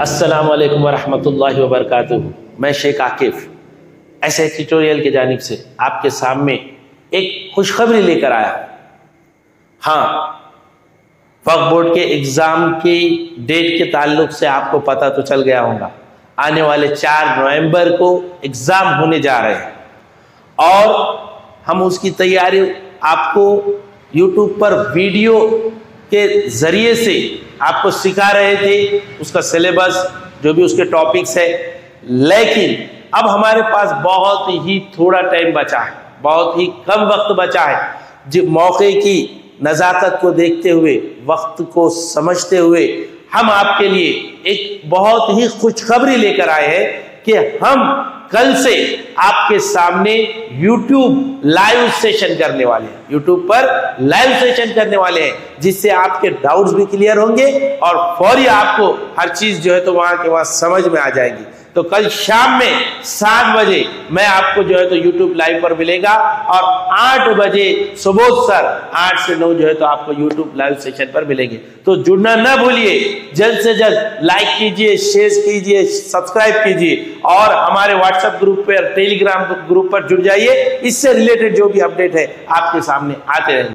अस्सलाम वालेकुम वरहमतुल्लाहि वबरकातुहू मैं शेख आकिफ। ऐसे ट्यूटोरियल की जानिब से आपके सामने एक खुशखबरी लेकर आया हाँ। वक्त बोर्ड के एग्ज़ाम की डेट के ताल्लुक से आपको पता तो चल गया होगा। आने वाले चार नवंबर को एग्ज़ाम होने जा रहे हैं। और हम उसकी तैयारी आपको यूट्यूब पर वीडियो के ज़रिए से आपको सिखा रहे थे, उसका सिलेबस जो भी उसके टॉपिक्स है। लेकिन अब हमारे पास बहुत ही थोड़ा टाइम बचा है, बहुत ही कम वक्त बचा है। जो मौके की नज़ाकत को देखते हुए, वक्त को समझते हुए हम आपके लिए एक बहुत ही खुशखबरी लेकर आए हैं कि हम कल से आपके सामने YouTube लाइव सेशन करने वाले हैं। YouTube पर लाइव सेशन करने वाले हैं, जिससे आपके डाउट्स भी क्लियर होंगे और फौरी आपको हर चीज़ जो है तो वहाँ के वहाँ समझ में आ जाएगी। तो कल शाम में सात बजे मैं आपको जो है तो यूट्यूब लाइव पर मिलेगा और आठ बजे सुबोध सर आठ से नौ जो है तो आपको यूट्यूब लाइव सेशन पर मिलेंगे। तो जुड़ना ना भूलिए, जल्द से जल्द लाइक कीजिए शेयर कीजिए सब्सक्राइब कीजिए और हमारे व्हाट्सएप ग्रुप पर टेलीग्राम ग्रुप पर जुड़ जाइए। इससे रिलेटेड जो भी अपडेट है आपके सामने आते रहेंगे